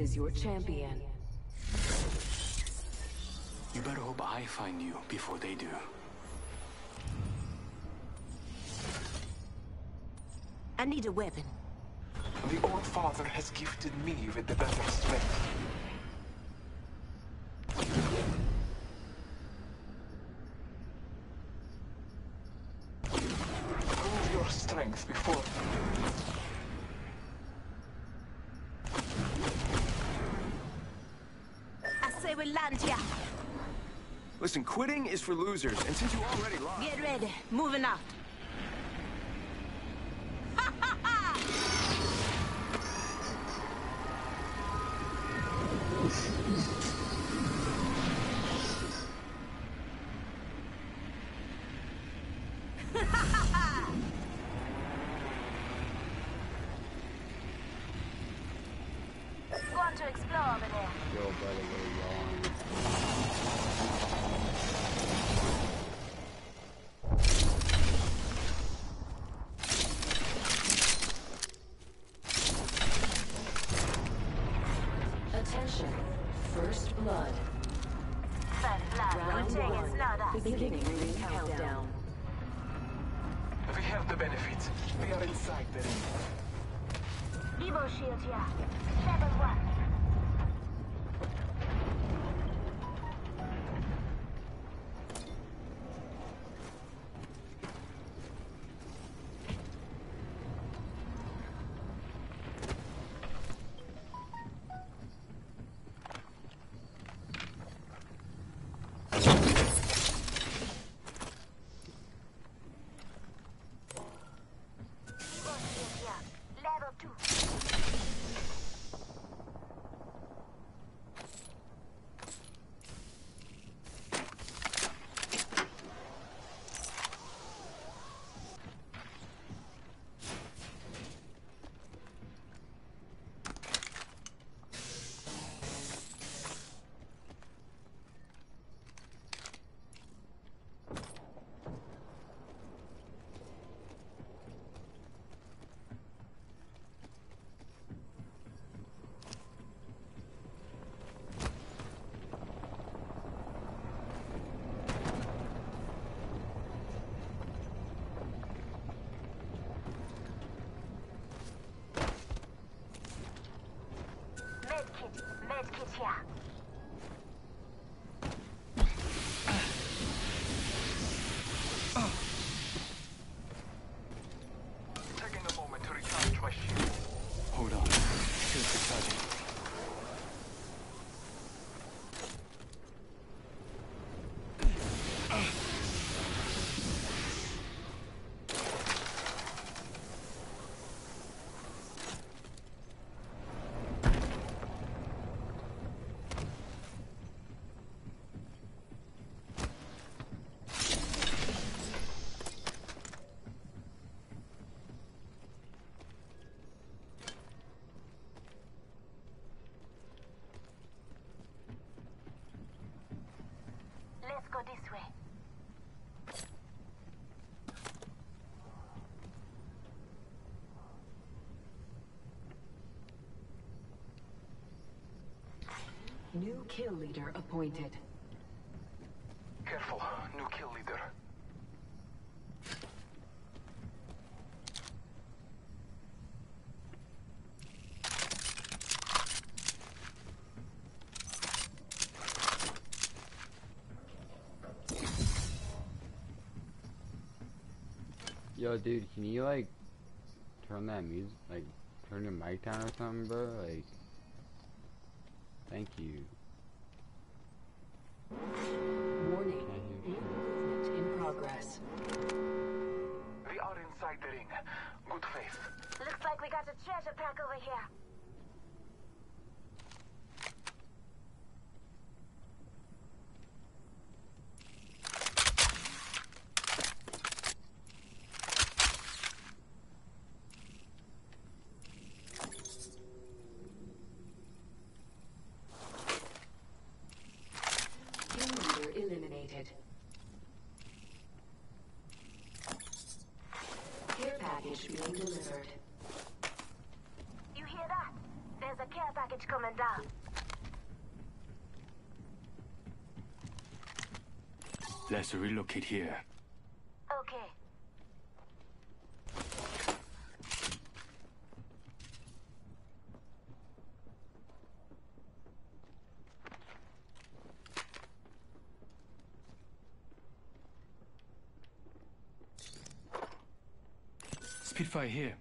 is your champion. You better hope I find you before they do. I need a weapon. The All-Father has gifted me with the better strength. Is for losers, and since you already lost... Get ready. Moving out. Medkit. Medkit here. Taking a moment to recharge my shield. Hold on. Here's the charging. Let's go this way. New kill leader appointed. Careful, new kill leader. Yo, dude, can you like turn that music, like turn your mic down or something, bro? Like, thank you. best to relocate here. Okay. Spitfire here.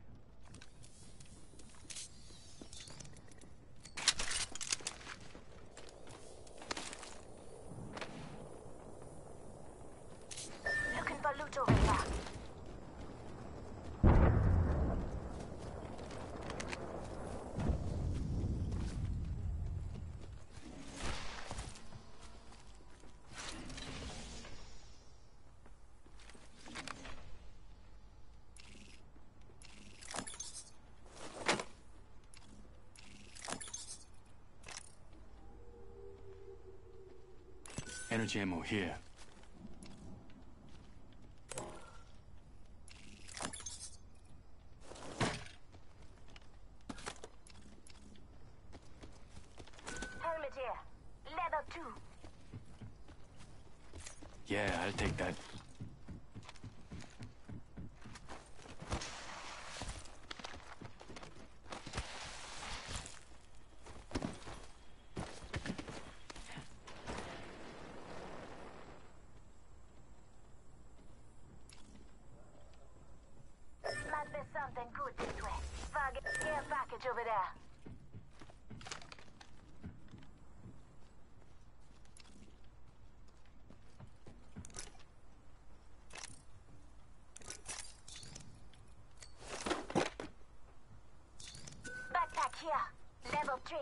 ammo here. Hostage over there. Backpack here. Level 3.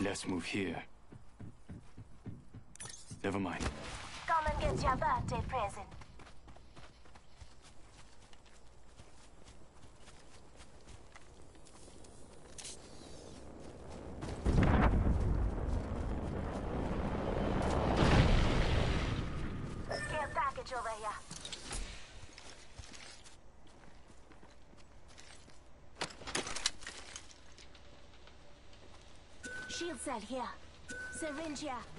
Let's move here. Never mind. Come and get your birthday present. set here. Syringe here.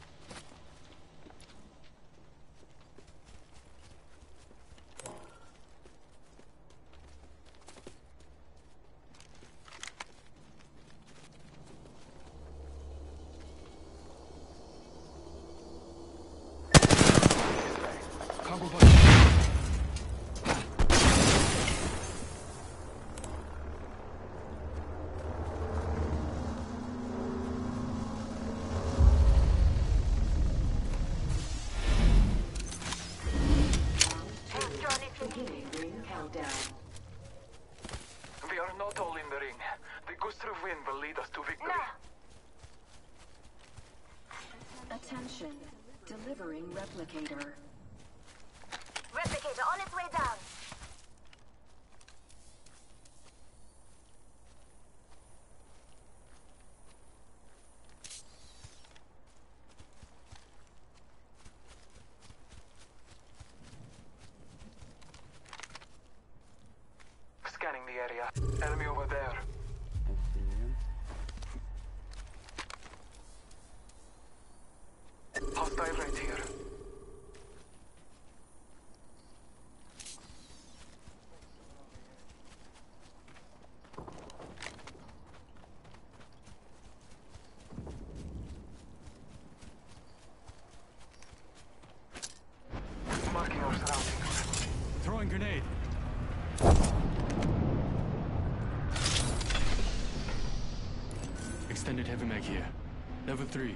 grenade. Extended heavy mag here. Level 3.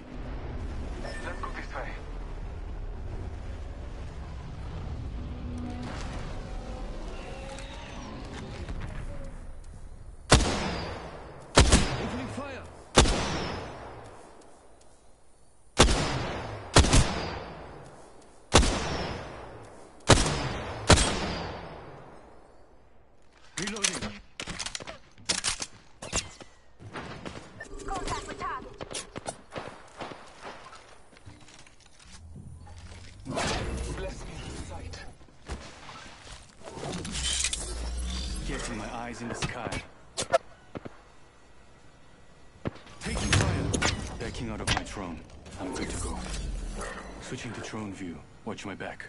eyes in the sky. Taking fire. Backing out of my drone. I'm good to go. Switching to drone view. Watch my back.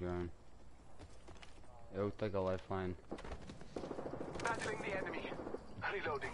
drone. It looked like a lifeline. Battling the enemy. Reloading.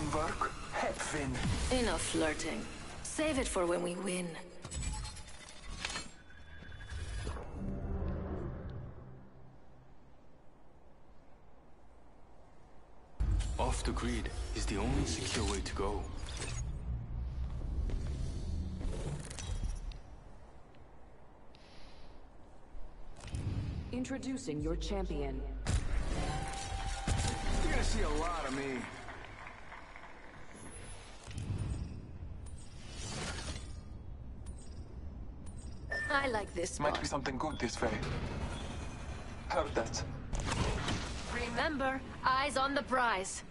Teamwork, Hepfin. Enough flirting. Save it for when we win. Off the grid is the only secure way to go. Introducing your champion. You're gonna see a lot of me. Like this Might spot. be something good this way. Heard that. Remember, eyes on the prize.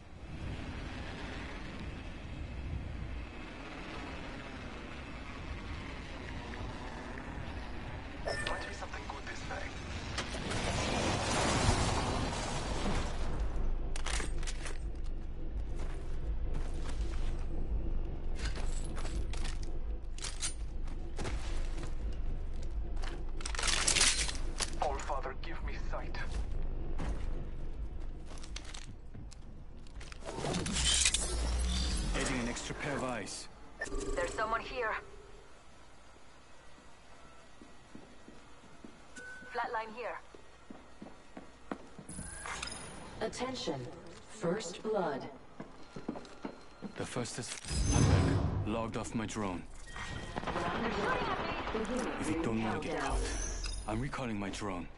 Attention. First blood. The first is... I'm back. Logged off my drone. If you don't want to get countdown. caught, I'm recalling my drone.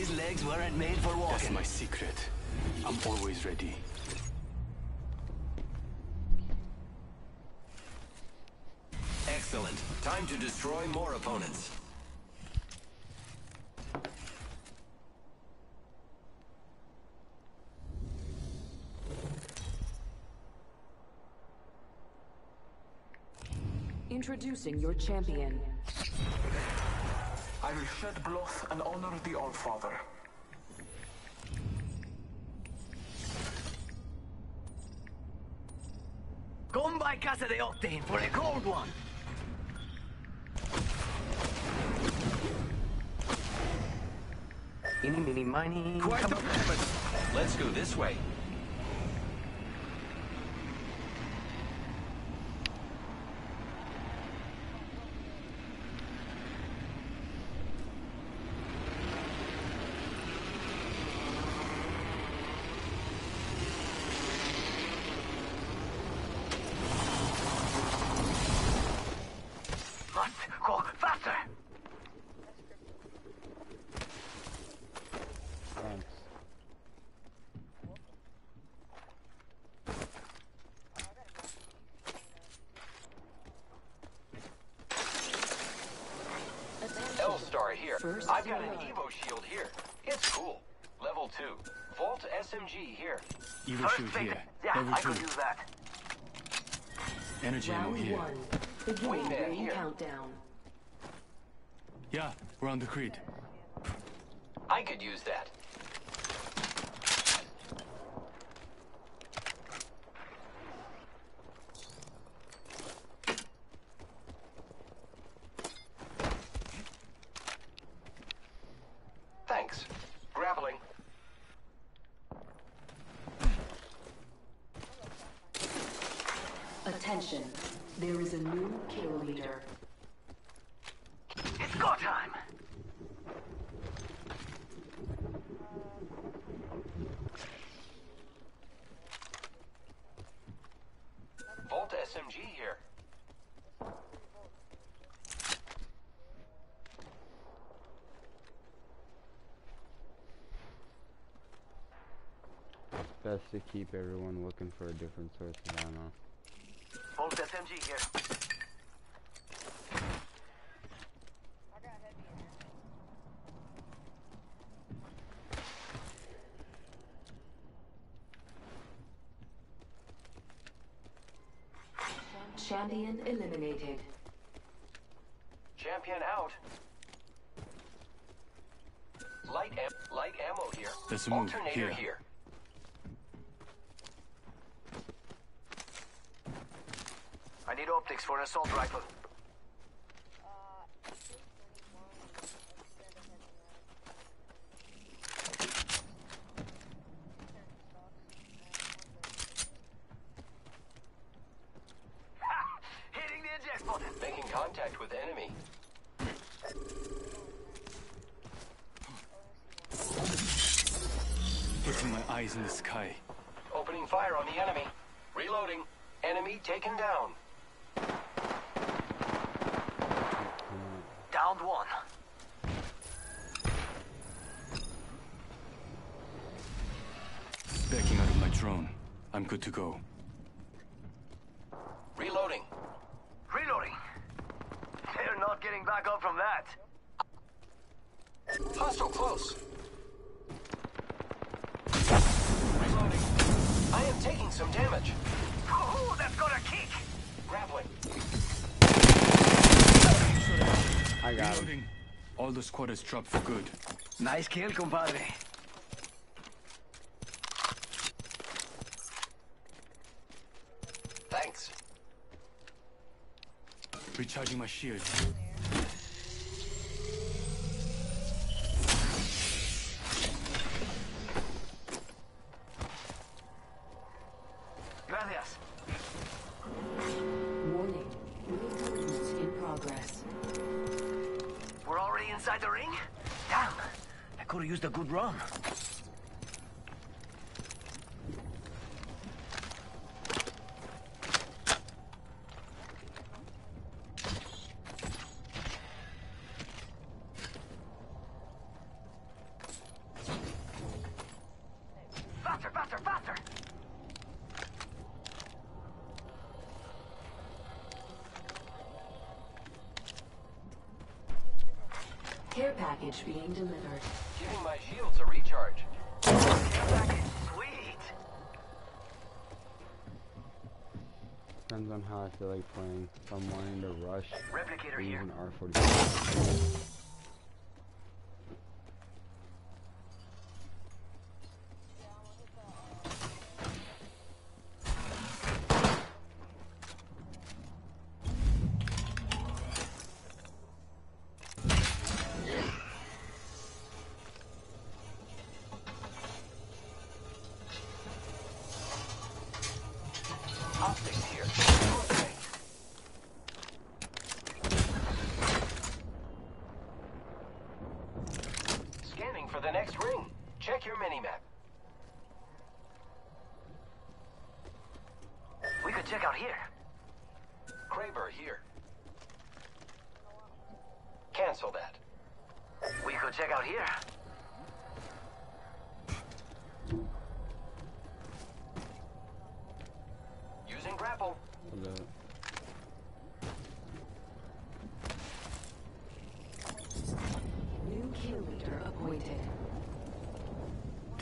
These legs weren't made for walking. That's my secret. I'm always ready. Excellent. Time to destroy more opponents. Introducing your champion. I will shed blood and honor the All-Father. Come by Casa de Octane for a cold one. Eeny, meeny, miny. Quite the Let's go this way. here. First I've got an. Evo shield here. It's cool. Level 2. Volt SMG here. Evo shield here. Yeah, Level 2. that. Energy ammo Round here. one. Beginning Wingman here. countdown. Yeah, we're on the grid. I could use that. Thanks. Grappling. Attention. There is a new kill leader. It's go time. Volt SMG here. It's best to keep everyone looking for a different source of ammo. Volt SMG here. Champion eliminated. Champion out. Light am light ammo here. There's a move. Alternator Here. here. I need optics for an assault rifle. Hitting the eject button. Making contact with enemy. Putting my eyes in the sky. Opening fire on the enemy. Reloading. Enemy taken down. Downed one. Backing out of my drone. I'm good to go. Reloading. Reloading. They're not getting back up from that. Hostile close. Reloading. I am taking some damage. Oh, that's got a kick. Grappling. I got him. All the squatters dropped for good. Nice kill, compadre. Recharging my shield. Delivered. Giving my shields a recharge. Sweet! Depends on how I feel like playing. If I'm wanting to rush, Replicator an R45.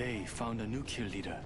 They found a new kill leader.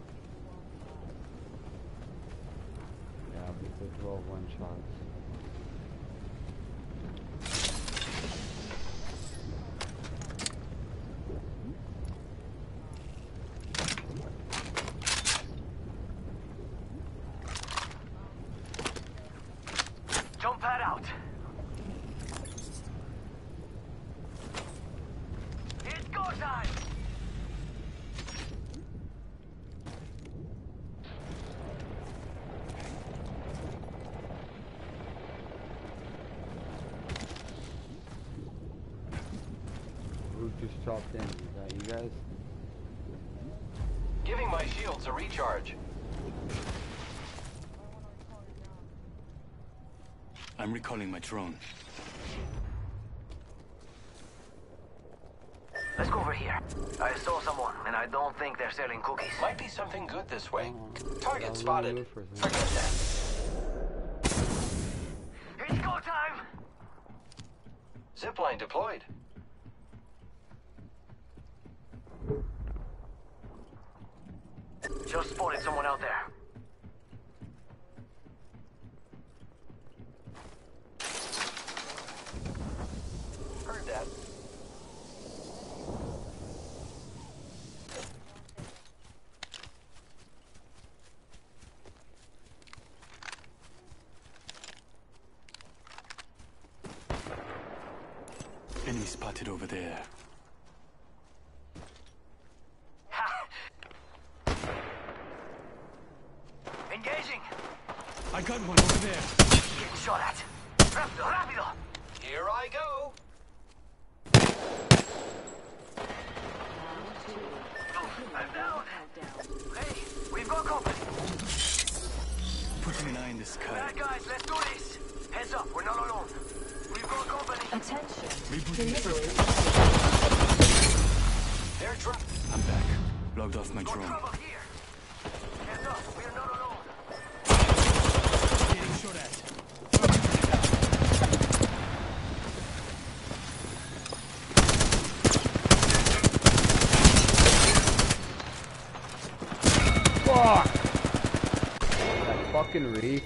Calling my drone. Let's go over here. I saw someone, and I don't think they're selling cookies. Might be something good this way. Target spotted. Forget that.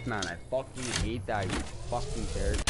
man. I fucking hate that, you fucking character.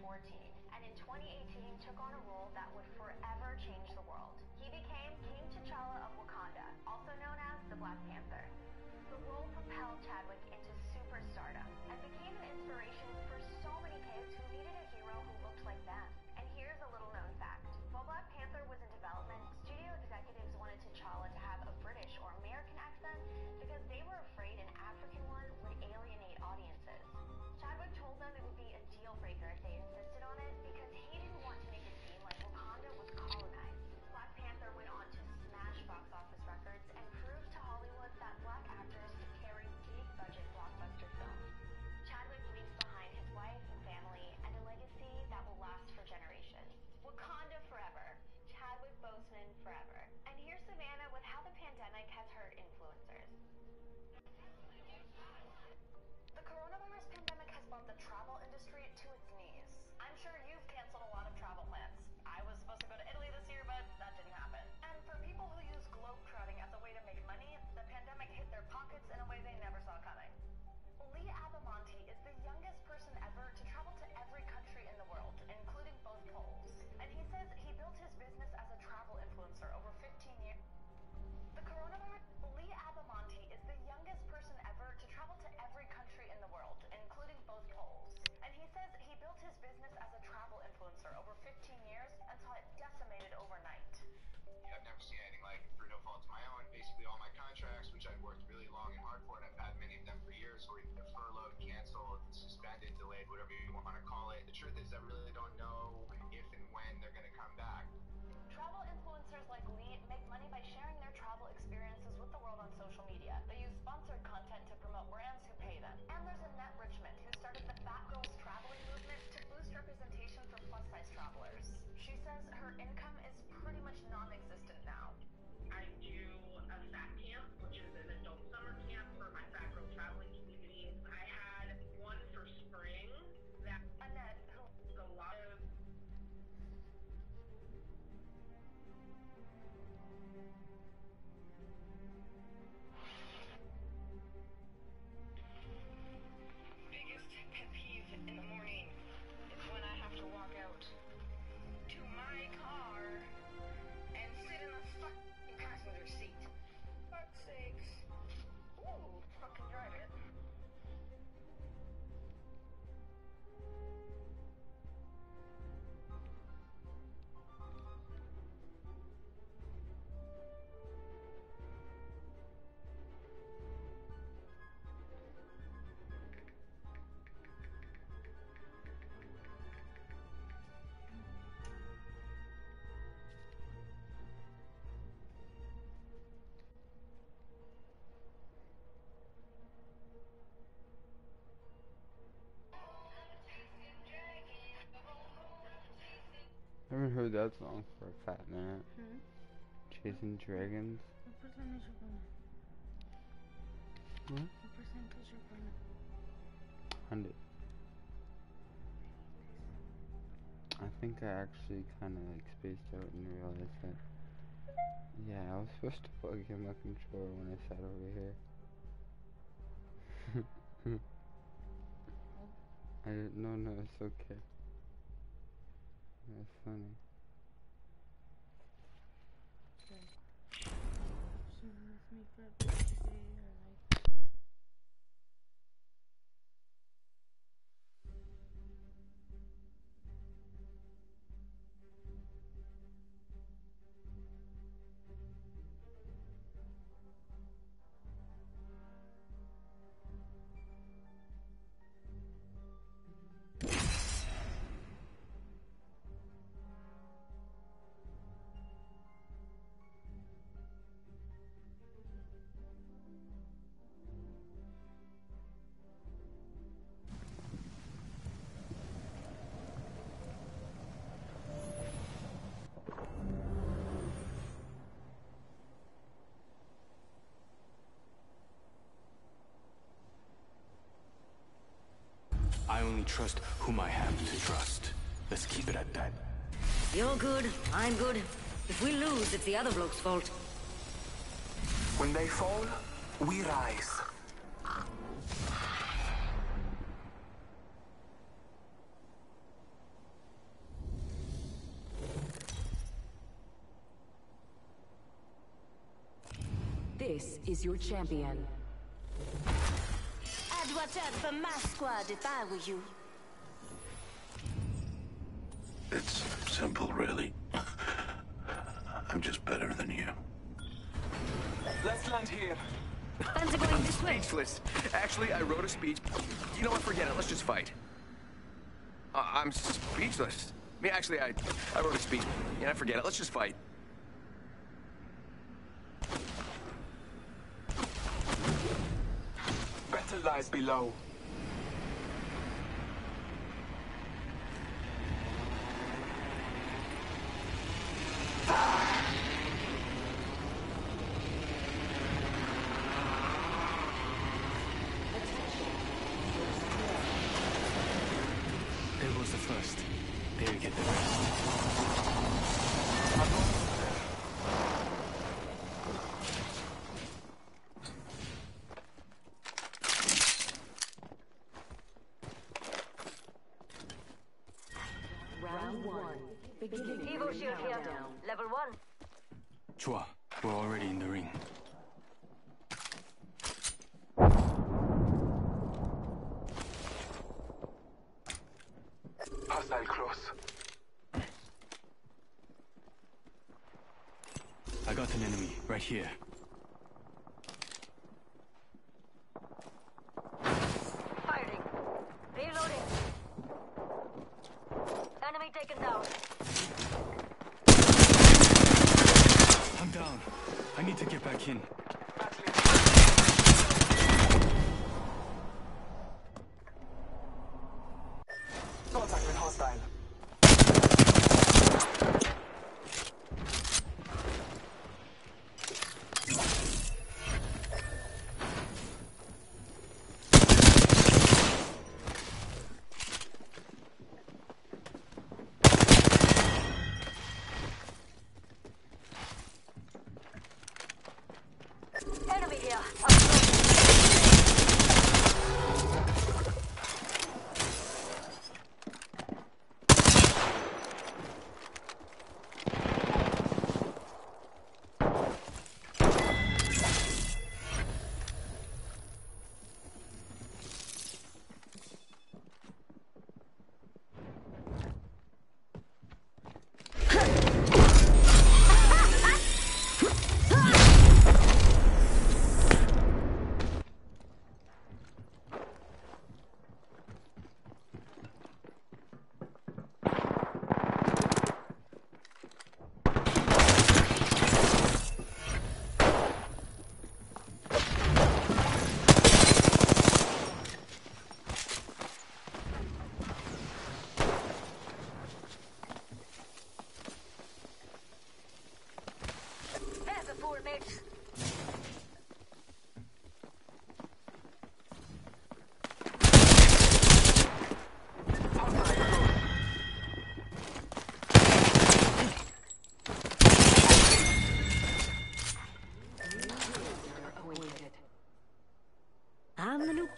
2014, and in 2018 took on a role that would forever change the world. Street Worked really long and hard for, and I've had many of them for years where you're furloughed, canceled, suspended, delayed, whatever you want to call it. The truth is, I really don't know if and when they're going to come back. Travel influencers like Lee make money by sharing their travel experiences with the world on social media. They use sponsored content to promote brands who pay them. And there's Annette Richmond, who started the Fat Girls Traveling movement to boost representation for plus size travelers. She says her income is pretty That song for a fat minute. Hmm? Chasing Dragons. What percentage gonna? What? What percentage you gonna? Hundred. I think I actually kind of like spaced out and realized that. Yeah, I was supposed to plug in my controller when I sat over here. I didn't. No, no, it's okay. That's funny. She with me for trust whom I have to trust. Let's keep it at that. You're good, I'm good. If we lose, it's the other bloke's fault. When they fall, we rise. This is your champion. I'd watch out for my squad if I were you. It's simple, really. I'm just better than you. Let's land here. Fancy going this way? Speechless. Actually, I wrote a speech. You know what? Forget it. Let's just fight. Uh, I'm speechless. I mean, actually, I I wrote a speech. Yeah, forget it. Let's just fight. Battle lies below.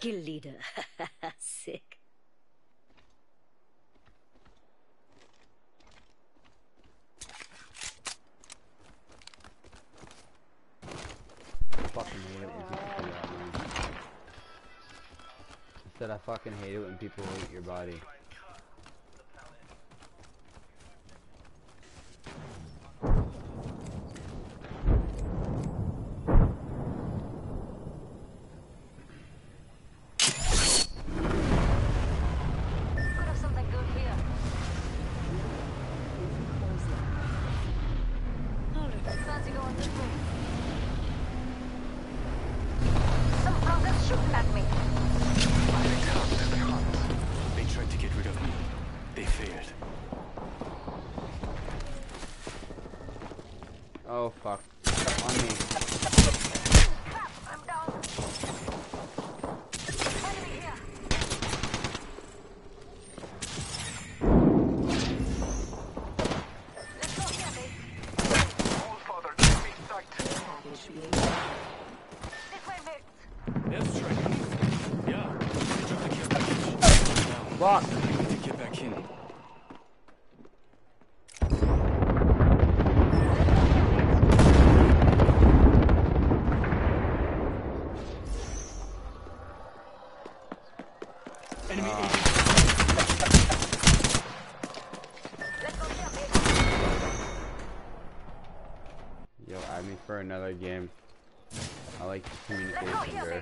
Kill leader. Sick. Fucking hate it when people that, man. I fucking hate it when people eat your body. that game. I like communication there.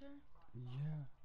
Yeah.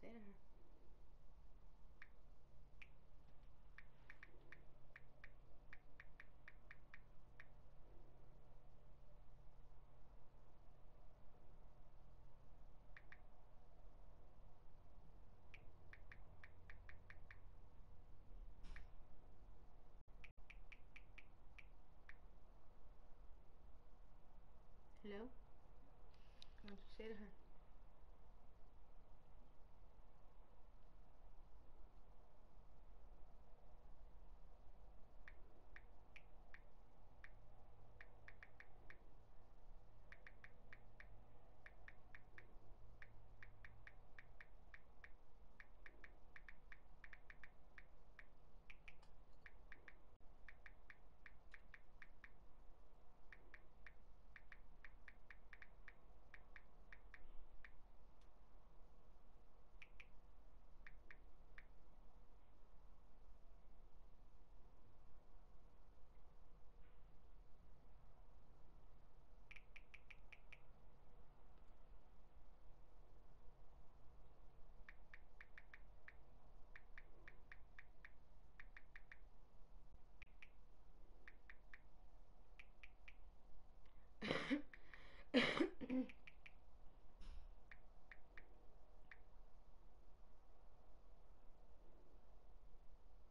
To her? Hello? What'd you say to her?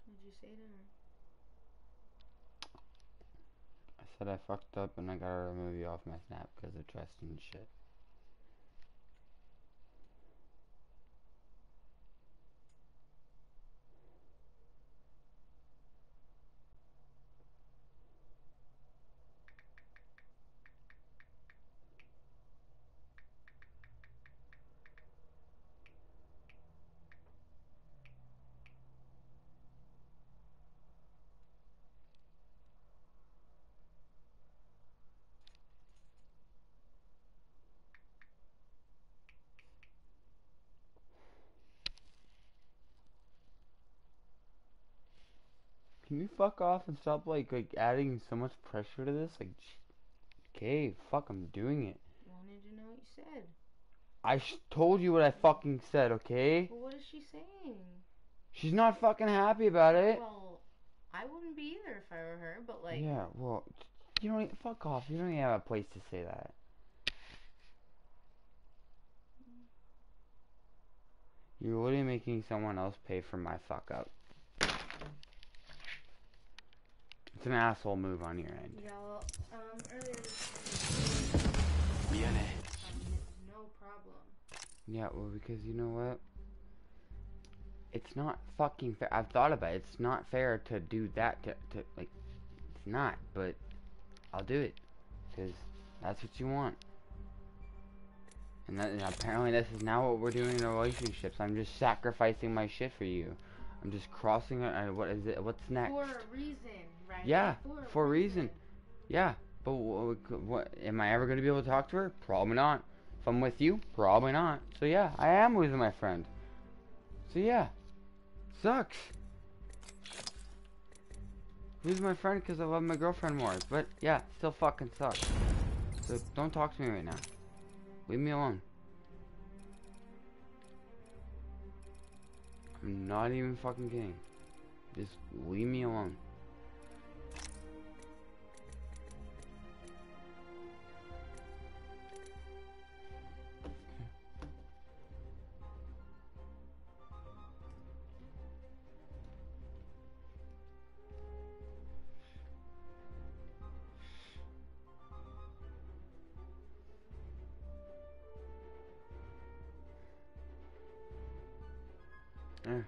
What'd you say to her? I said I fucked up and I gotta remove you off my snap because of trust and shit. Fuck off and stop like like adding so much pressure to this? Like, okay, fuck, I'm doing it. Wanted to know what you said. I sh- told you what I fucking said, okay? Well, what is she saying? She's not fucking happy about it. Well, I wouldn't be either if I were her, but like, yeah, well, you don't e- fuck off. You don't even have a place to say that. You're literally making someone else pay for my fuck up. It's an asshole move on your end. Yeah, well, um, earlier. No problem. Yeah, well, because you know what? It's not fucking fair. I've thought about it. It's not fair to do that to, to like, it's not, but I'll do it. Because that's what you want. And, that, and apparently this is now what we're doing in relationships. I'm just sacrificing my shit for you. I'm just crossing it. What is it? What's next? For a reason right? Yeah, For a reason. Yeah, but what, what? Am I ever gonna be able to talk to her? Probably not. If I'm with you, probably not. So yeah, I am losing my friend. So yeah, sucks. Lose my friend because I love my girlfriend more. But yeah, still fucking sucks. So don't talk to me right now. Leave me alone. I'm not even fucking kidding. Just leave me alone.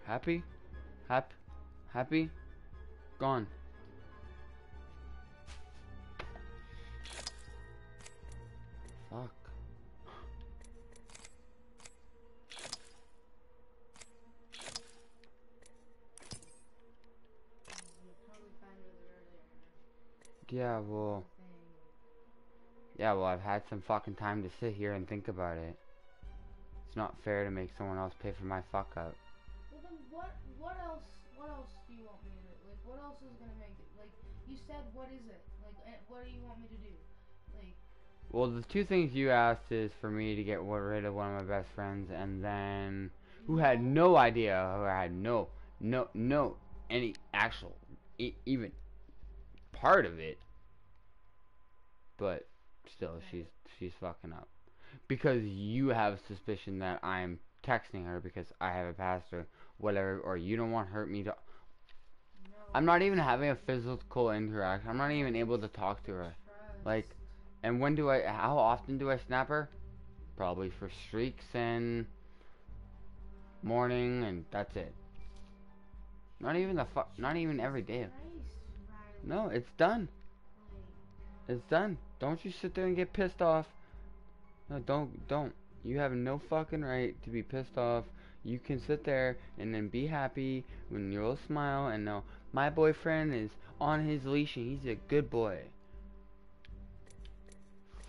Happy? Hap? Happy? Gone. Fuck. Yeah, well... Yeah, well, I've had some fucking time to sit here and think about it. It's not fair to make someone else pay for my fuck up. Else is gonna make it? Like, you said, what is it? Like, what do you want me to do? Like, Well, the two things you asked is for me to get rid of one of my best friends, and then who had no idea, who had no, no, no, any actual, e- even part of it. But still, she's she's fucking up because you have suspicion that I'm texting her because I have a pastor, whatever, or you don't want hurt me to. I'm not even having a physical interaction. I'm not even able to talk to her. Like, and when do I? How often do I snap her? Probably for streaks and morning, and that's it. Not even the fuck. Not even every day. No, it's done. It's done. Don't you sit there and get pissed off. No, don't, don't. You have no fucking right to be pissed off. You can sit there and then be happy when you'll smile and know my boyfriend is on his leash and he's a good boy.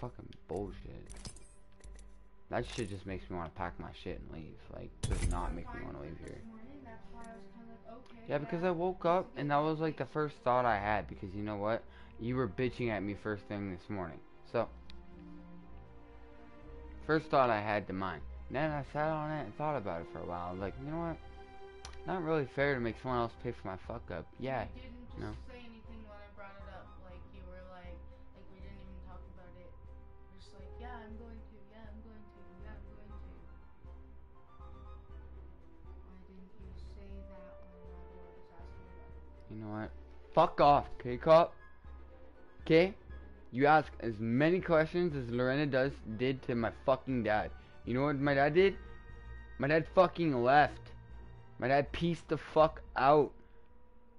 Fucking bullshit. That shit just makes me want to pack my shit and leave. Like, does not make me want to leave here. Yeah, because I woke up and that was like the first thought I had. Because you know what? You were bitching at me first thing this morning. So, first thought I had to mind. Then I sat on it and thought about it for a while. I was like, you know what? Not really fair to make someone else pay for my fuck up. Yeah, You didn't just no. say anything when I brought it up. Like, you were like, like we didn't even talk about it. You're just like, yeah, I'm going to. Yeah, I'm going to. Yeah, I'm going to. Why didn't you say that when boy was asking about it? You know what? Fuck off, okay, cop? Okay? You ask as many questions as Lorena does did to my fucking dad. You know what my dad did? My dad fucking left. My dad pieced the fuck out.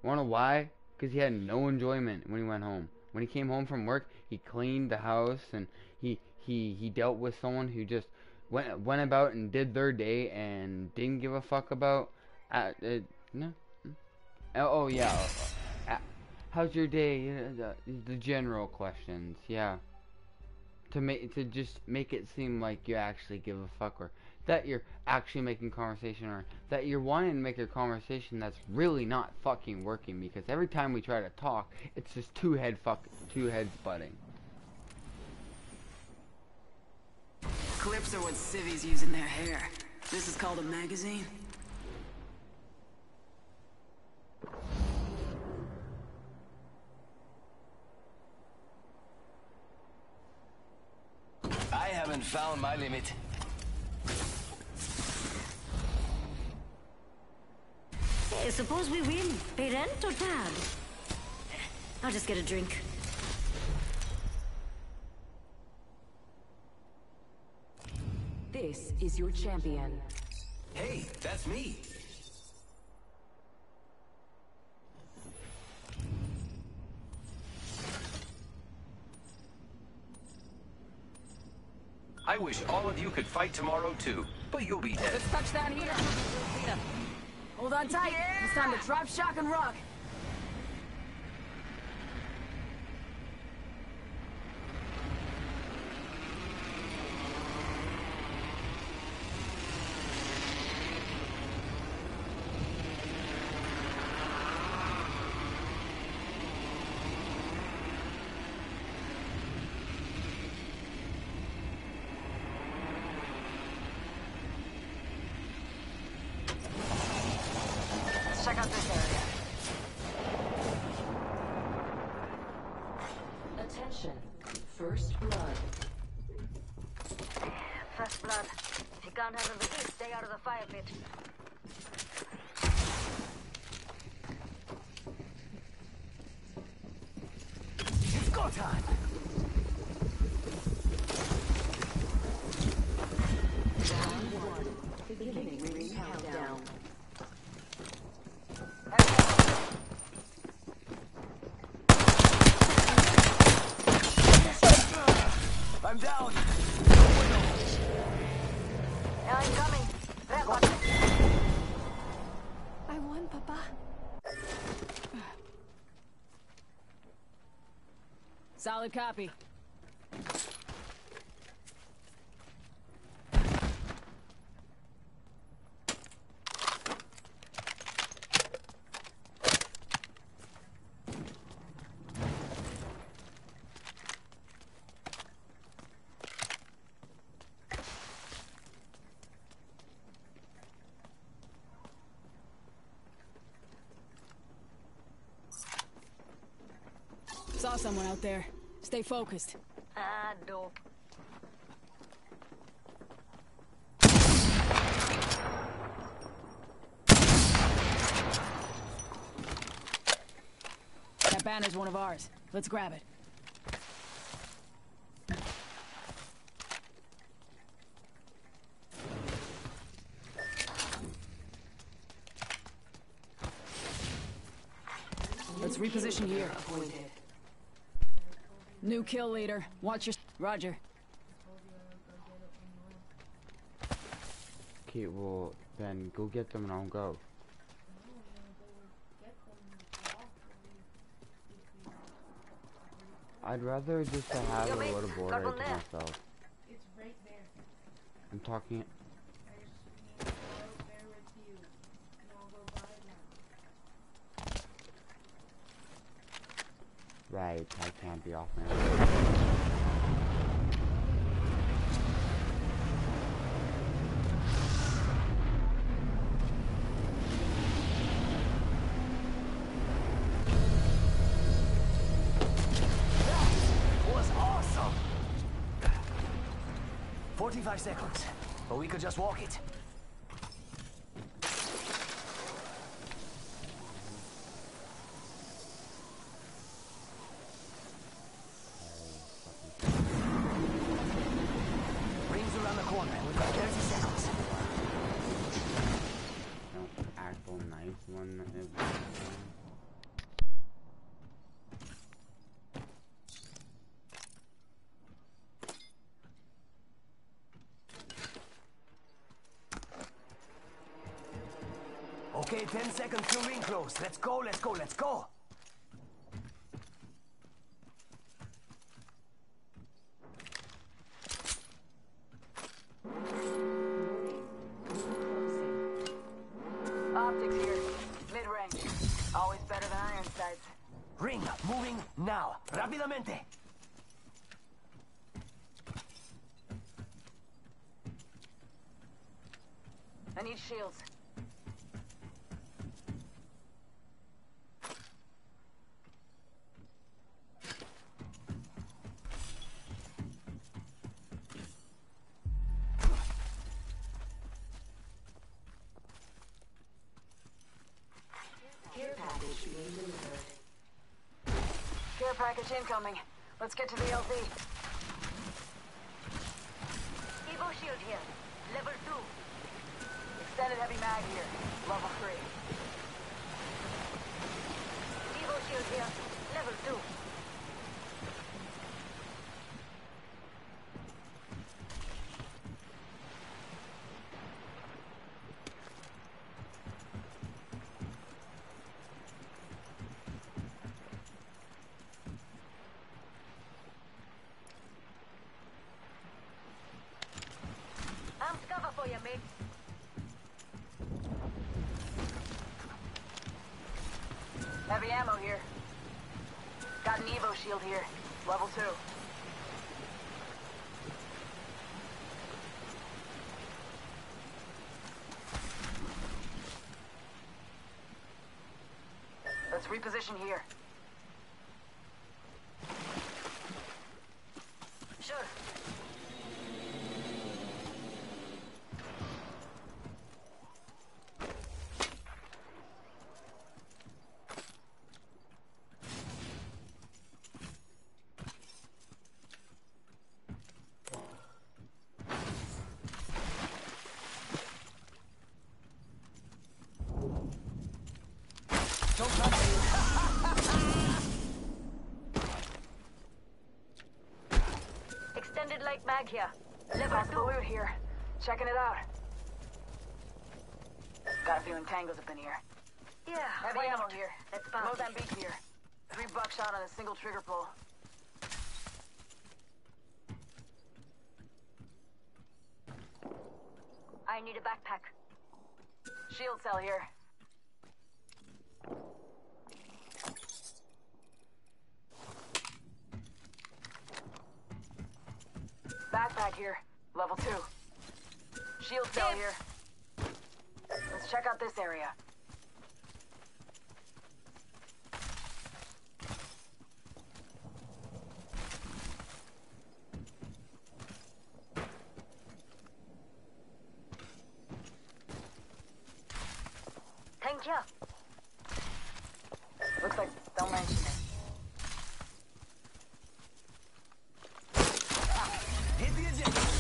Wanna why? Because he had no enjoyment when he went home. When he came home from work, he cleaned the house and he he he dealt with someone who just went went about and did their day and didn't give a fuck about. Uh, uh, no. Oh, oh yeah. Uh, how's your day? The, the general questions. Yeah. To make to just make it seem like you actually give a fuck or that you're actually making conversation or that you're wanting to make a conversation that's really not fucking working because every time we try to talk, it's just two head fuck two heads butting. Clips are what civvies use in their hair. This is called a magazine. I haven't found my limit. Suppose we win. Pay rent or tab? I'll just get a drink. This is your champion. Hey, that's me. I wish all of you could fight tomorrow too, but you'll be dead. Let's touch down here. Hold on tight. It's time to drop, shock, and rock. Let's check out this area. Attention. First blood. First blood. If you can't handle the heat, stay out of the fire pit. It's go time. Round one. Beginning ring countdown. I'm down. Yeah, I'm coming. Red one. I won, Papa. Solid copy. Saw someone out there. Stay focused. Ah. That banner's one of ours. Let's grab it. Let's reposition here. New kill leader. Watch your... Roger. Okay, well, then go get them and I'll go. I'd rather just have a mate, little board got right one to myself. It's right there. I'm talking. I just need to go out there with you. And I'll go buy Right, I can't be off my was awesome. 45 seconds. But we could just walk it. Rings around the corner and we've got 30 seconds. No, actual nice one is. Okay, 10 seconds to ring close. Let's go, let's go, let's go. Package incoming. Let's get to the LZ. Evo shield here. Level 2. Extended heavy mag here. Level 3. Evo shield here. Level 2. Let's reposition here. Sure. Don't touch me. Extended light mag here. Level Possible 2. loot here. Checking it out. Got a feeling Tango's up in here. Yeah, Heavy ammo here. Let's bounce. Mozambique here. Three buckshot on a single trigger pull. I need a backpack. Shield cell here. Backpack here. Level 2. Shield cell here. Let's check out this area. Thank you. Looks like they'll mention it. Hit the ejector.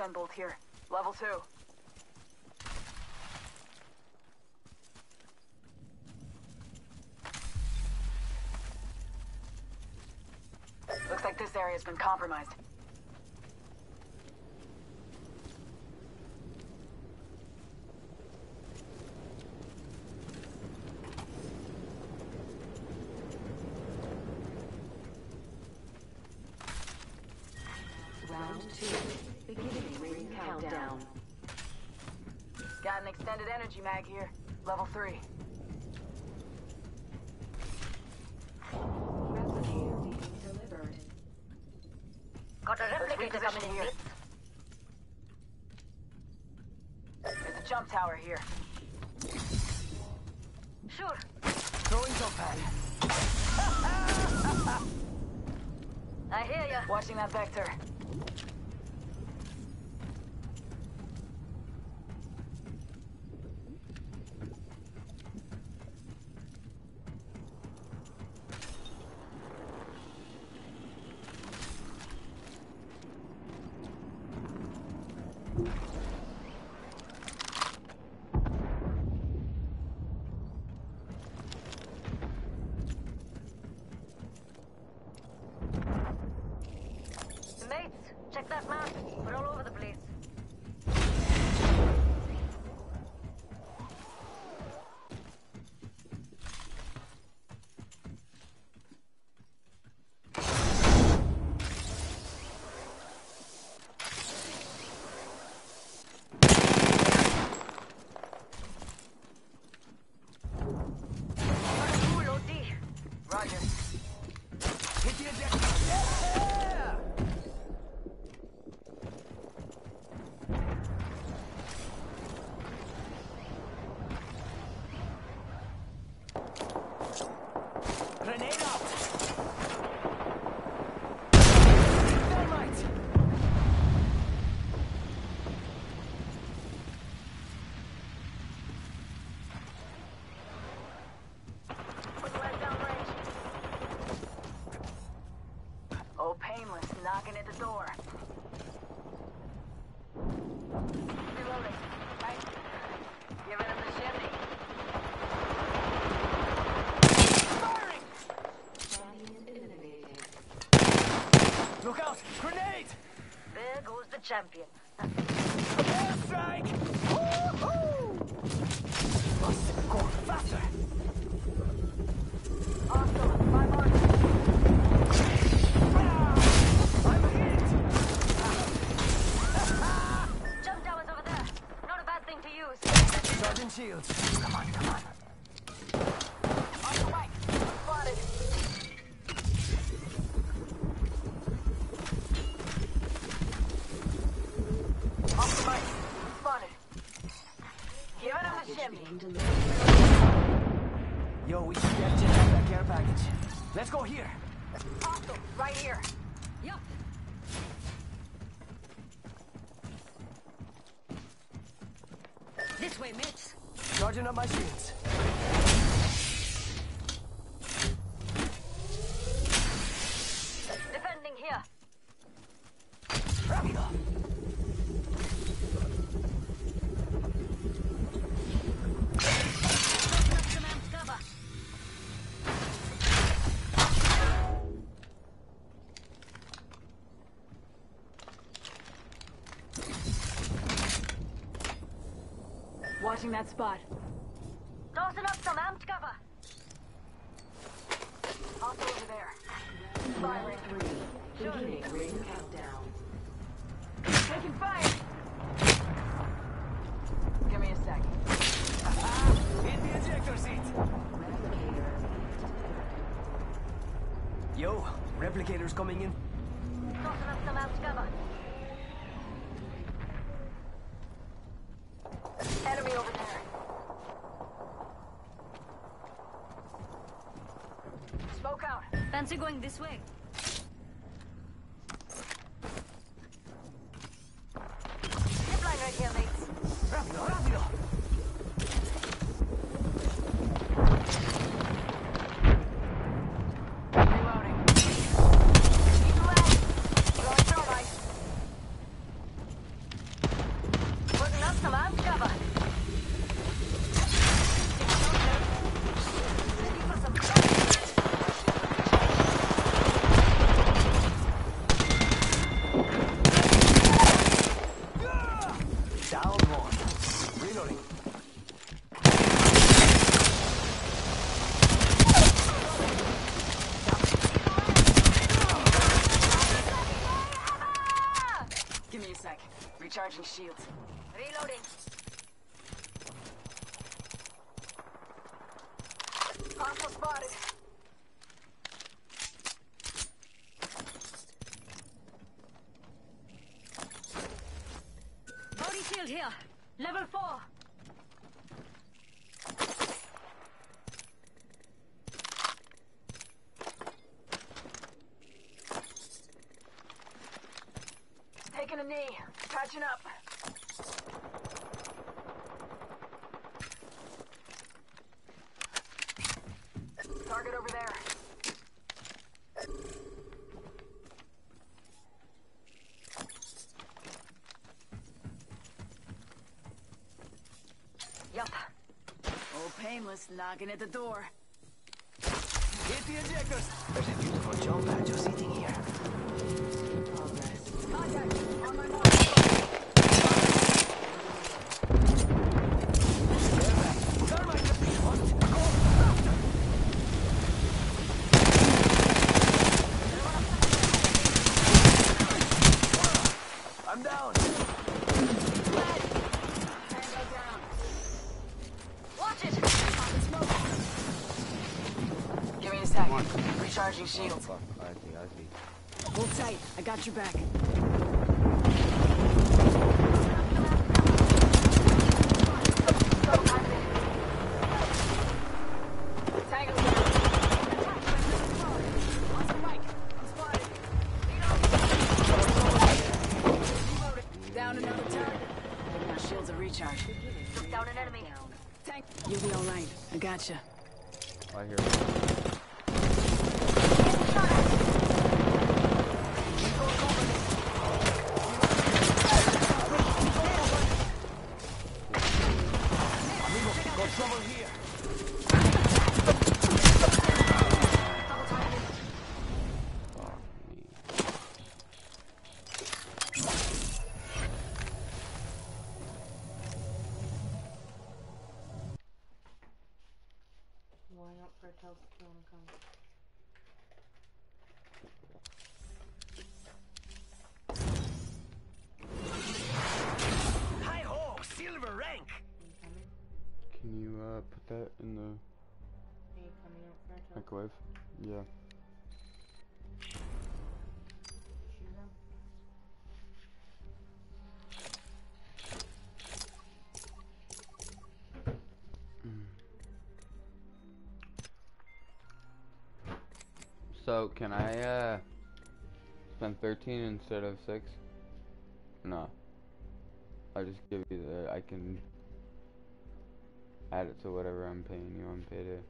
Shotgun bolt here. Level 2. Looks like this area's been compromised. Round two. Beginning ring countdown. Got an extended energy mag here. Level 3. Replicator being delivered. Got a Let's replicator coming in. here. There's a jump tower here. Sure. Throwing jump pad. I hear ya. Watching that vector. también. Charging up my shields. Defending here. Rapido. Watching that spot. This way. shameless knocking at the door. Hit the ejectors. There's a beautiful jump patch sitting here. Progress. Contact on my mark. Got your back. Microwave? Yeah. Him. So can I uh spend 13 instead of 6? No. I just give you the I can add it to whatever I'm paying you on payday.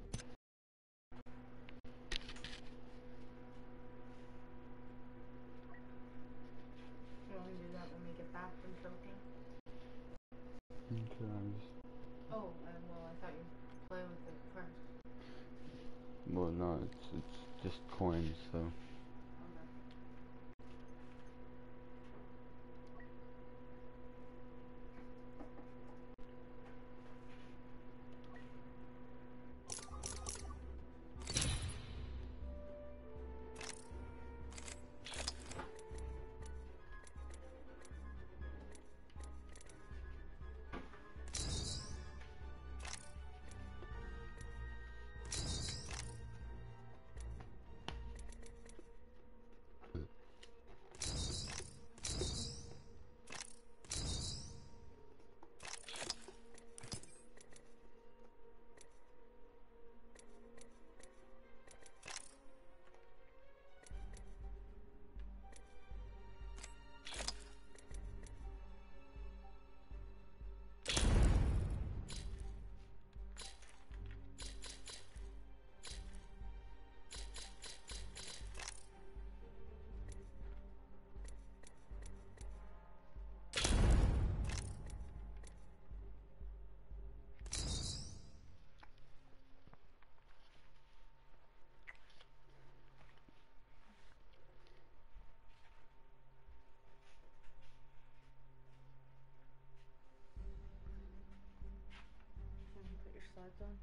You put your slides on?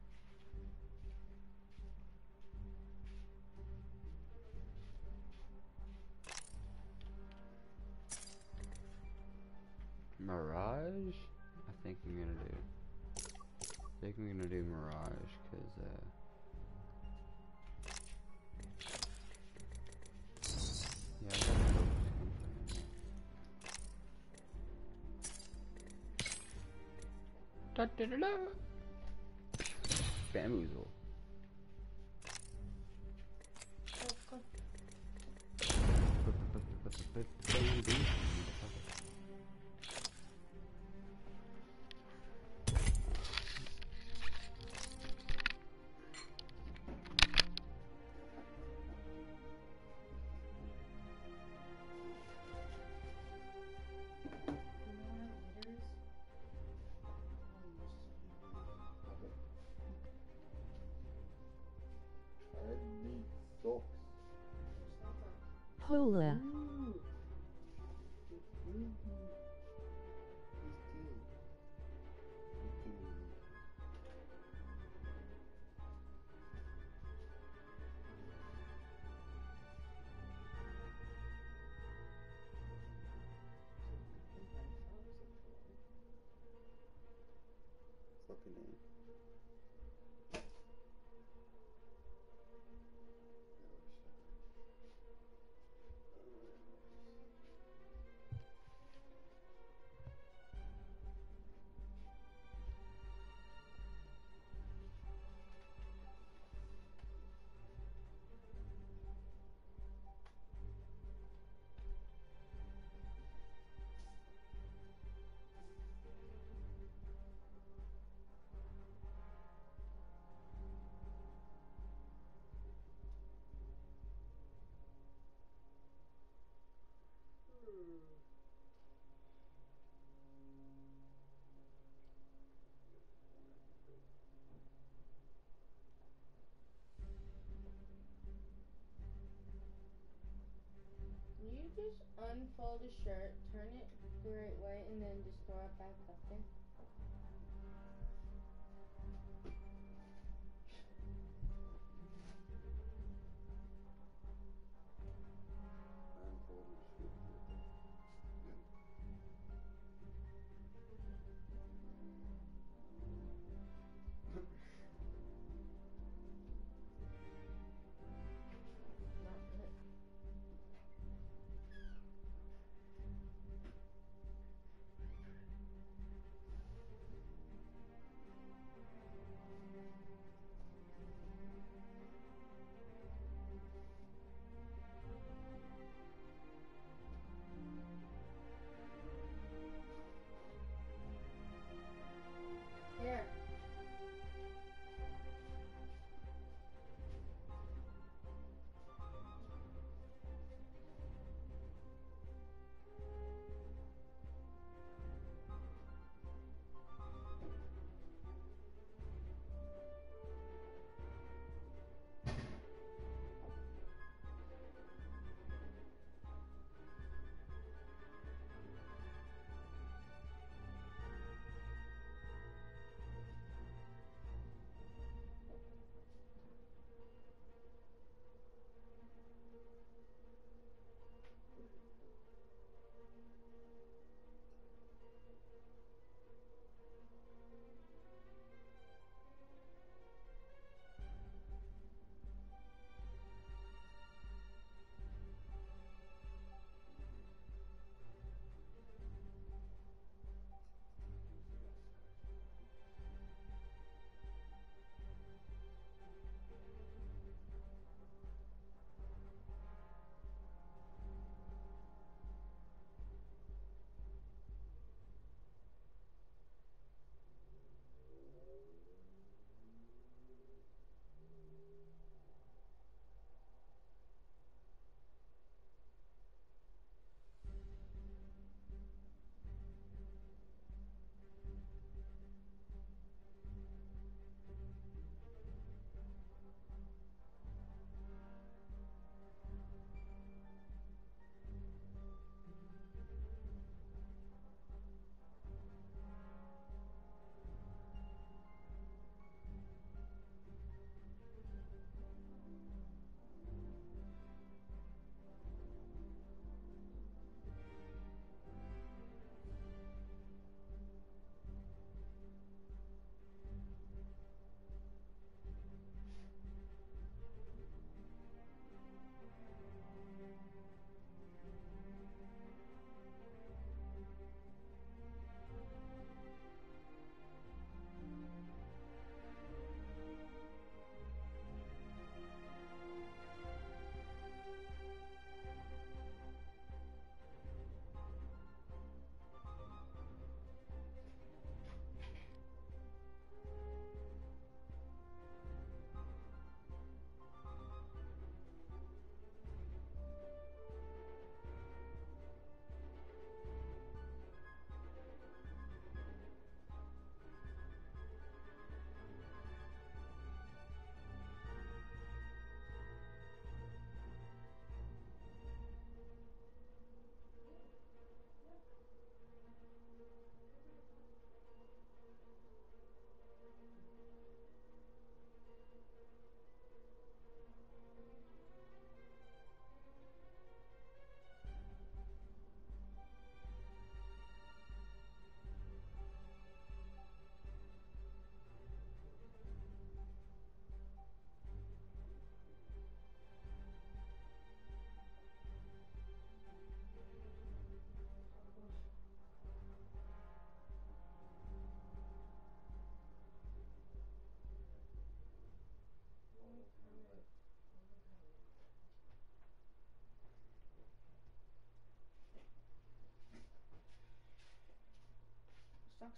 Mirage? I think I'm gonna do. I think I'm gonna do Mirage, cause uh. Yeah, I got focus gun Da da da da. Bamboozle. Polar. Fucking A. Just unfold the shirt, turn it the right way, and then just throw it back up there.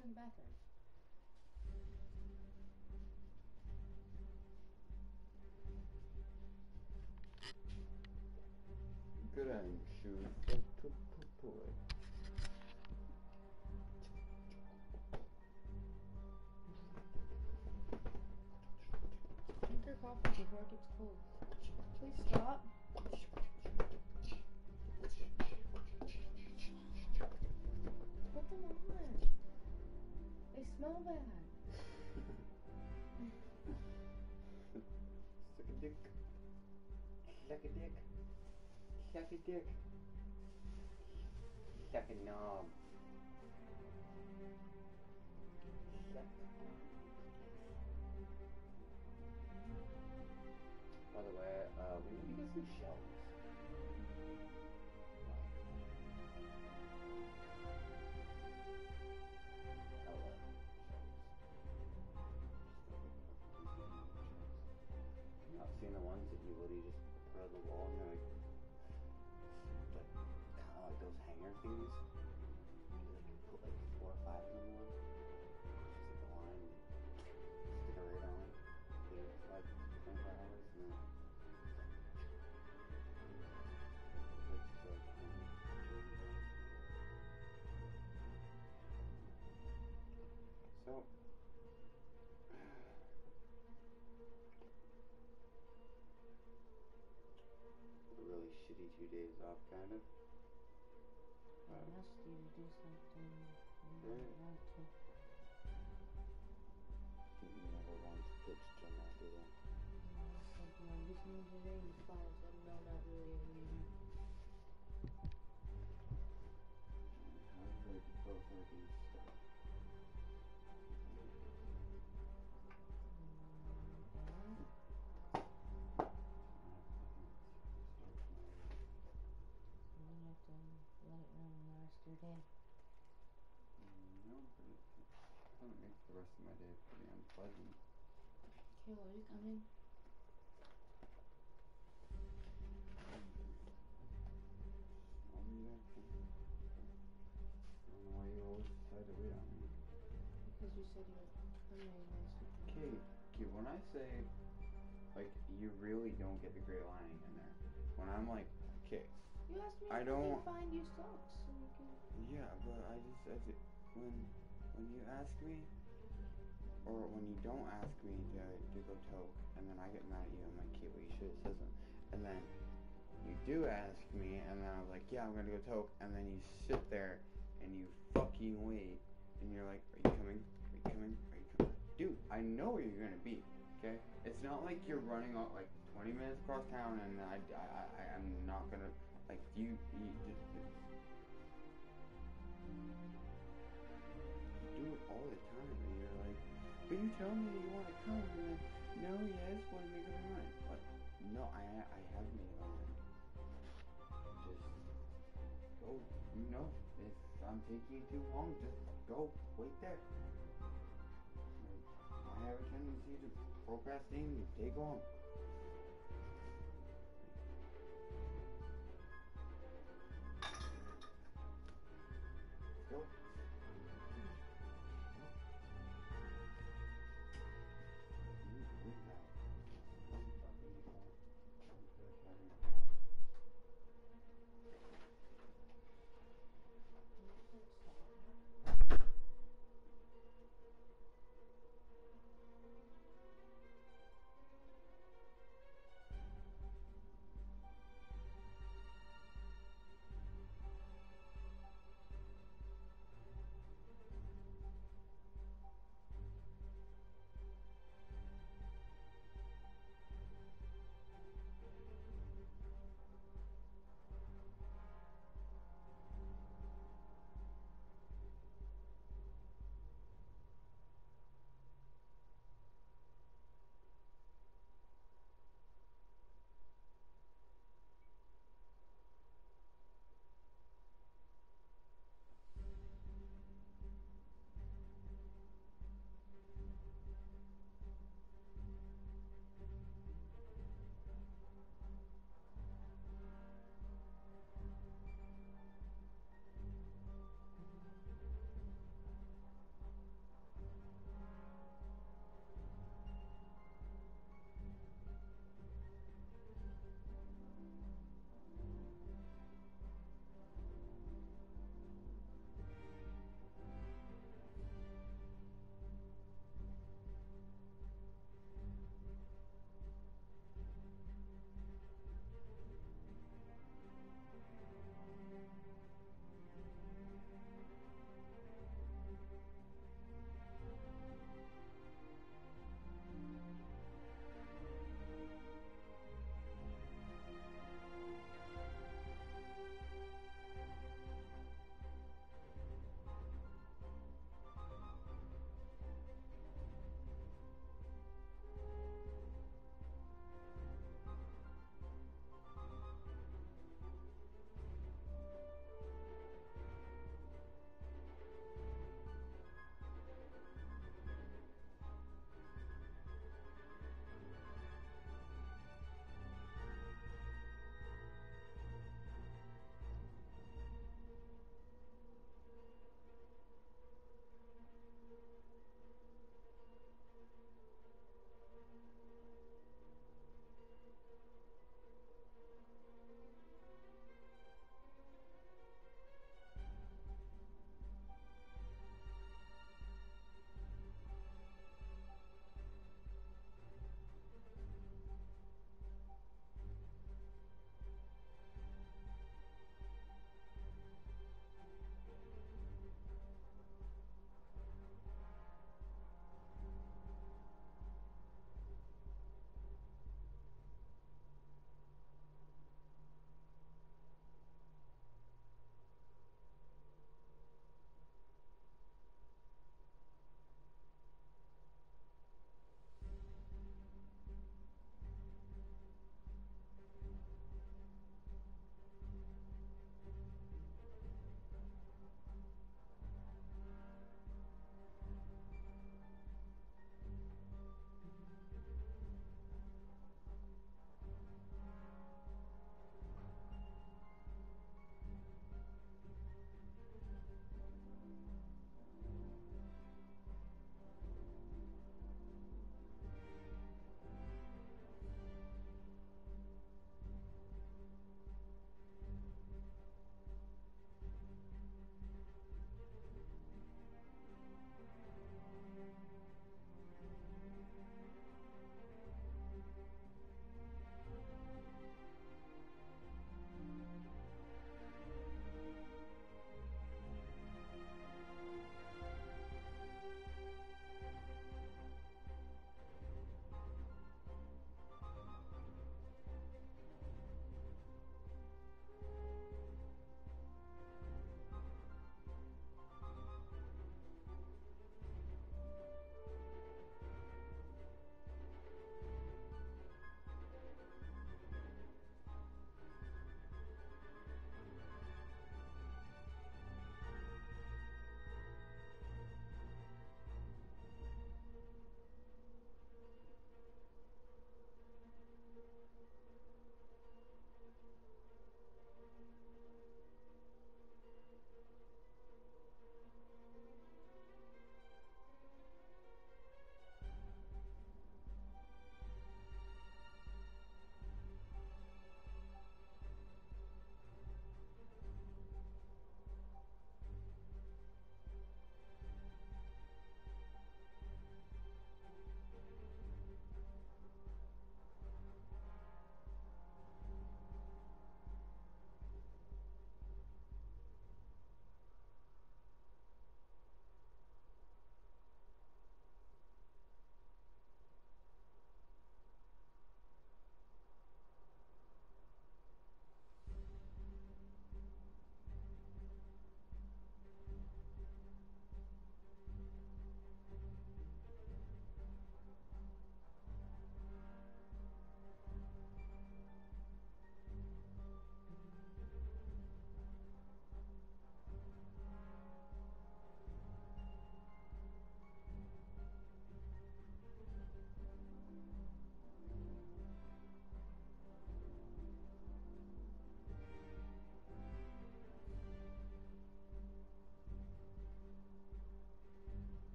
The bathroom. Suck dick. Suck a knob. I Uh, asked you to do something you didn't want to. you never once pitched Jim idea. I said, you know, this means you're ready to. I no, not really. I mean, How would both of these unpleasant. Kayla, are you coming? I'll be there. I don't know why you always decide to wait on me. Because you said you were coming next week. Okay, okay, when I say, like, you really don't get the gray lining in there. When I'm like, okay, You asked me I if don't. can find you socks. So you can... Yeah, but I just said it when when you ask me, or when you don't ask me to, to go toke, and then I get mad at you. I'm like, well you should have said something. And then you do ask me, and then I was like, yeah, I'm gonna go toke, and then you sit there and you fucking wait, and you're like, are you coming? Are you coming? Are you coming? Dude, I know where you're gonna be. Okay, it's not like you're running out like 20 minutes across town, and I, I, I I'm not gonna like you. you just, do it all the time, but you tell me that you want to come, and then, no, yes, want to make up your mind. But, no, I, I have made up my mind. Just go, you know, if I'm taking too long, just go, wait there. I have a tendency to procrastinate take long. Go.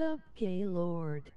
Up, Gaylord?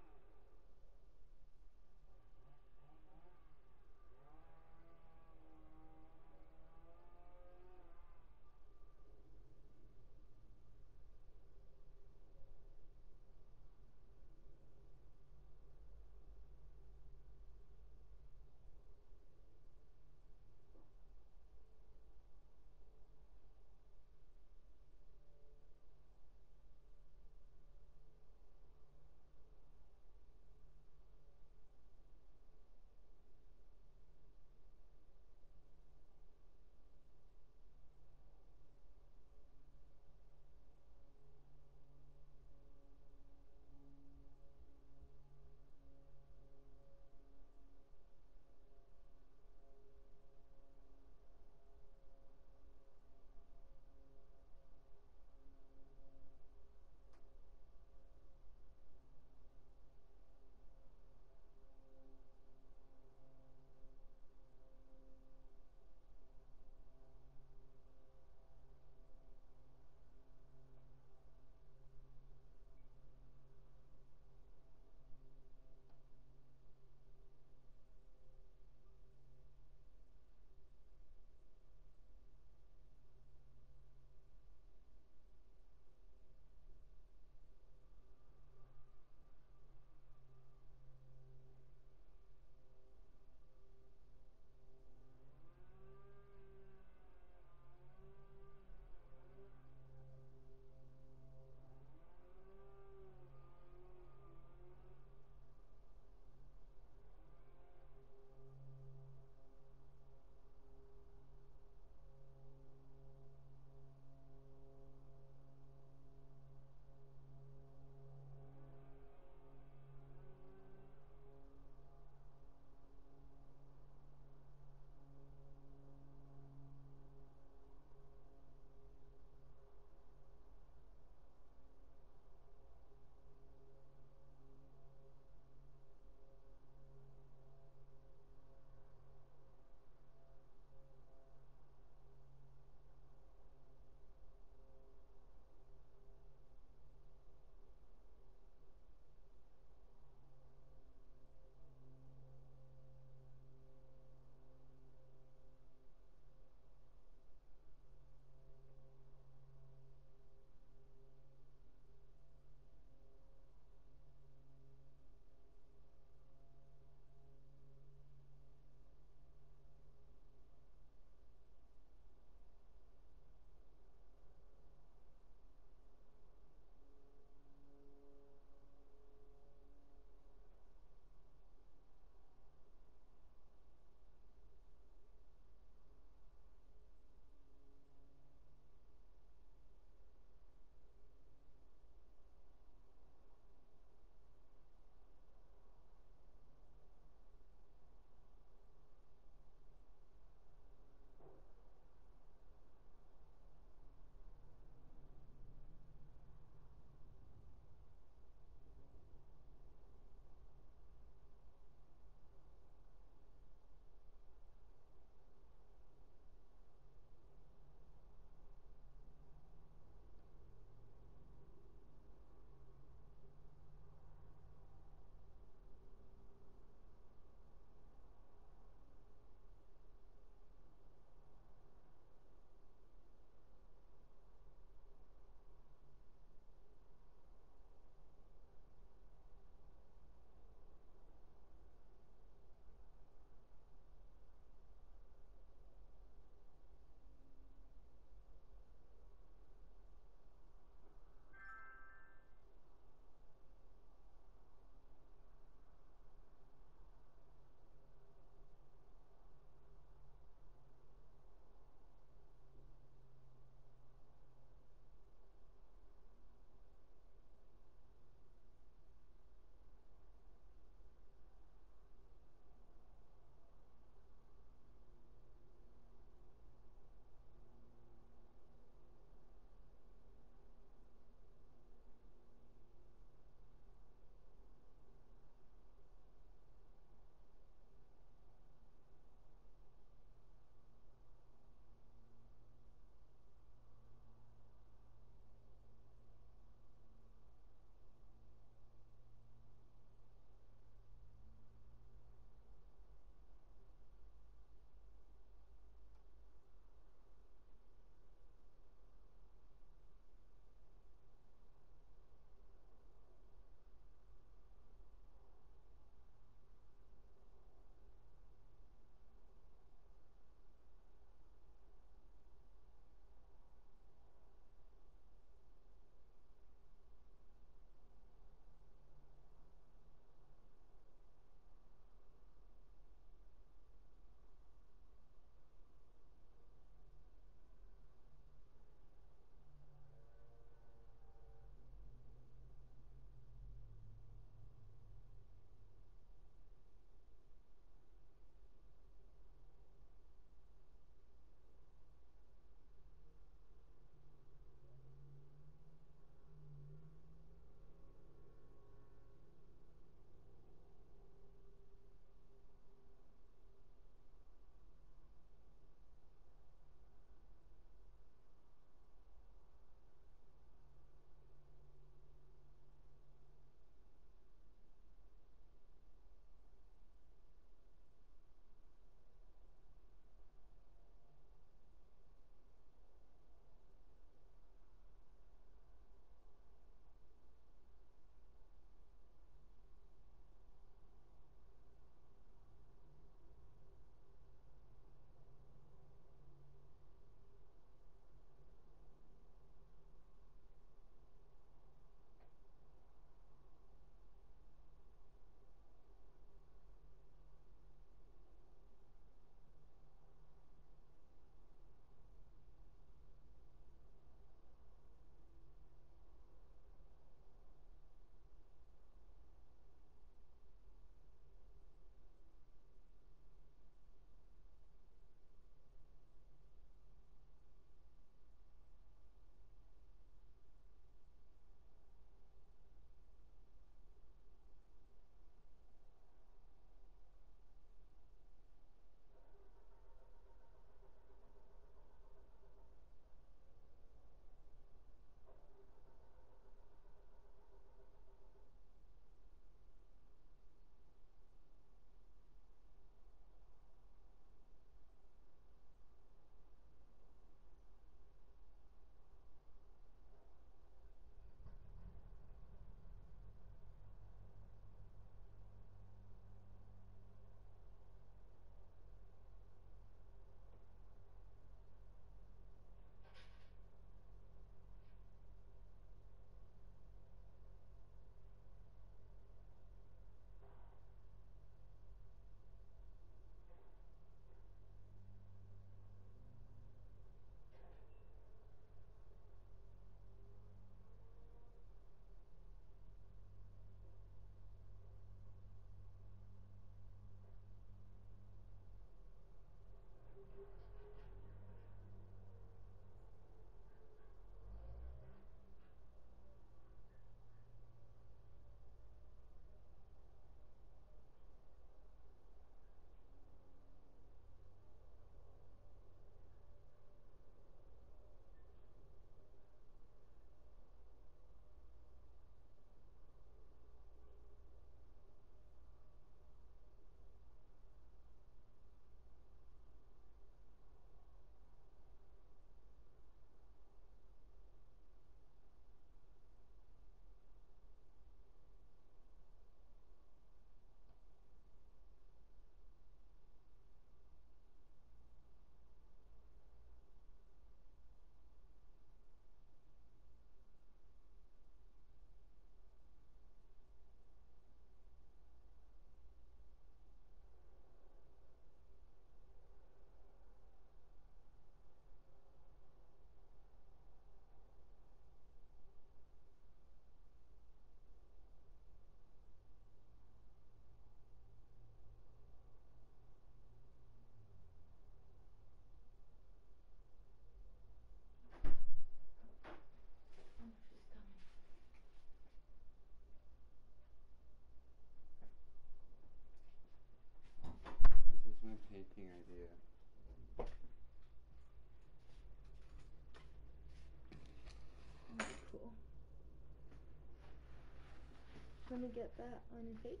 Me get that on your face.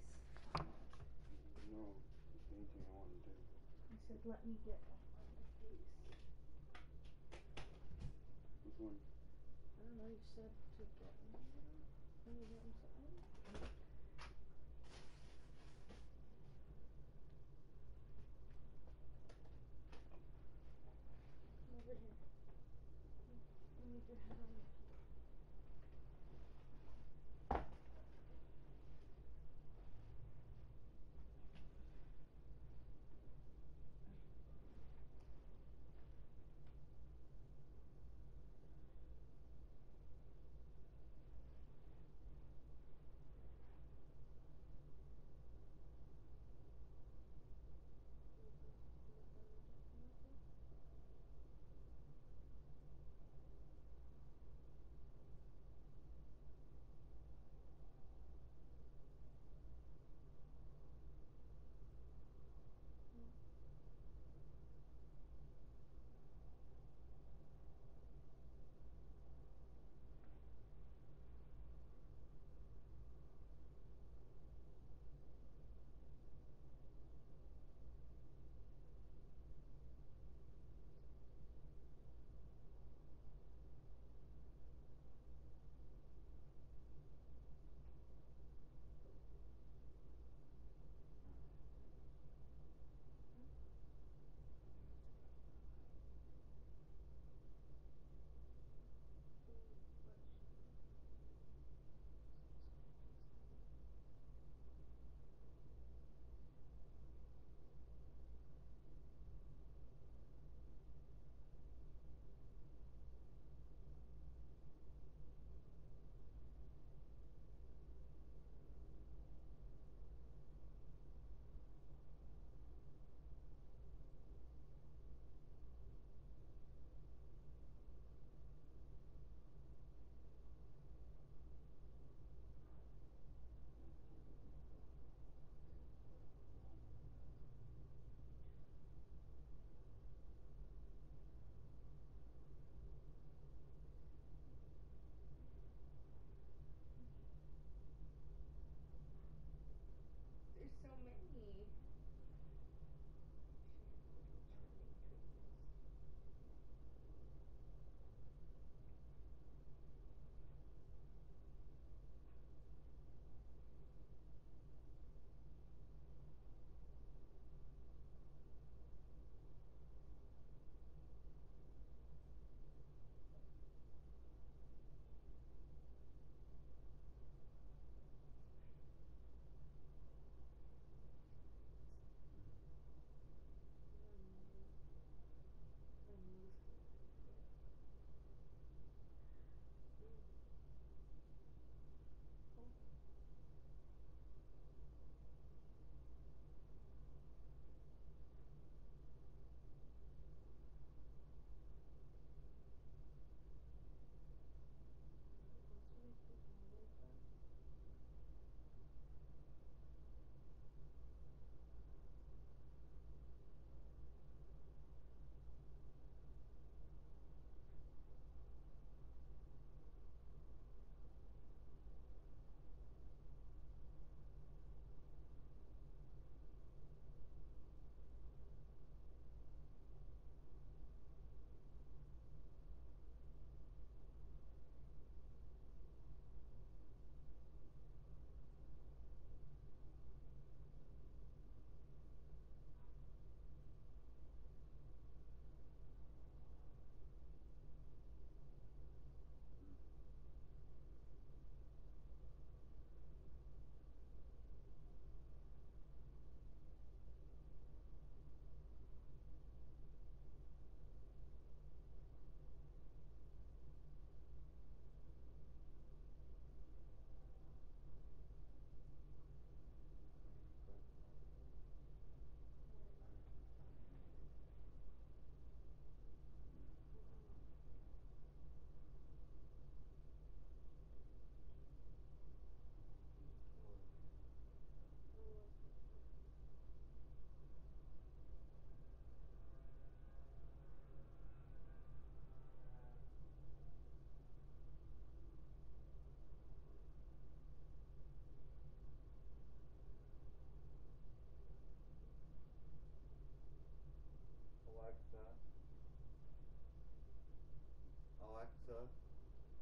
No, it's anything I want to do. I said, let me get that on your face. Which one? I don't know, you said to get me. Let me get inside. Over here. Let me get your head on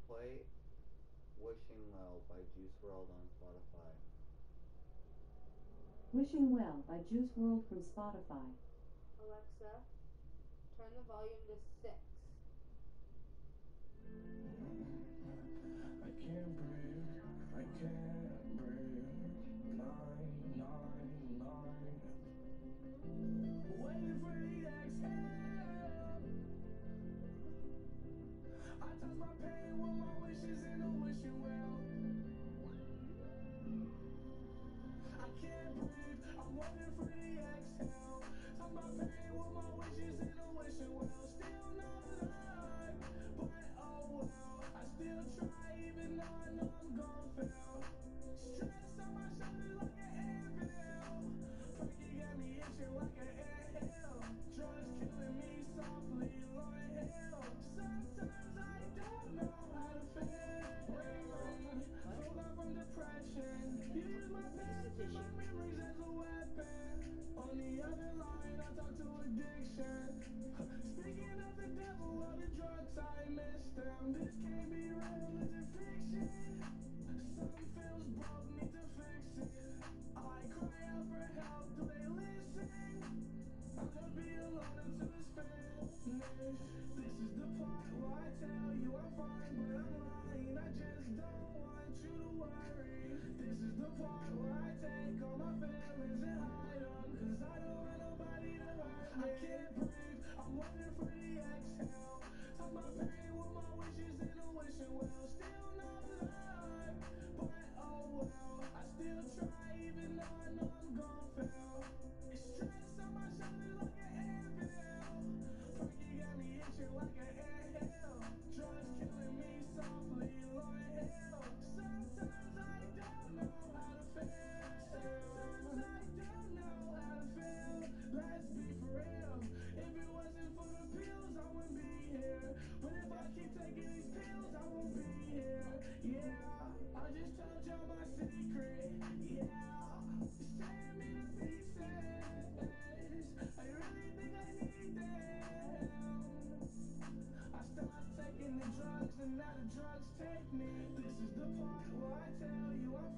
Play Wishing Well by Juice WRLD on Spotify. Wishing Well by Juice WRLD from Spotify. Alexa, turn the volume to 6.